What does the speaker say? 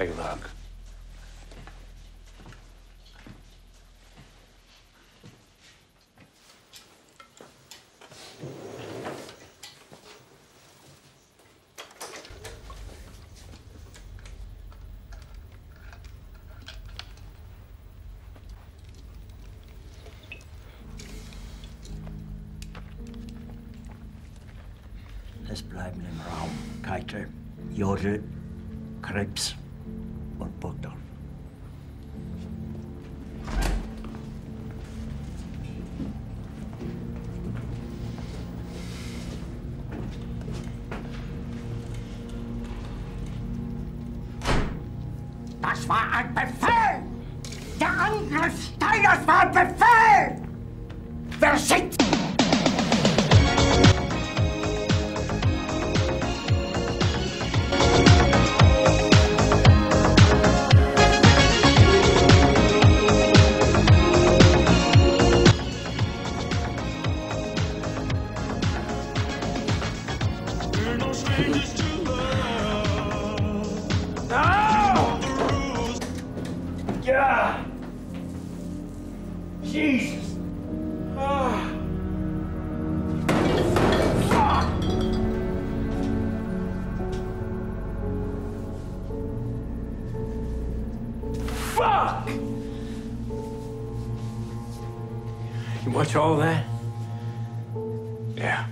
Look. Es bleiben im Raum Keitel, Jodel, Krebs Das war ein Befehl! Der Angriff Steiners war ein Befehl! Wer schickt... Yeah! Jesus! Ah. Fuck! Fuck! You watch all that? Yeah.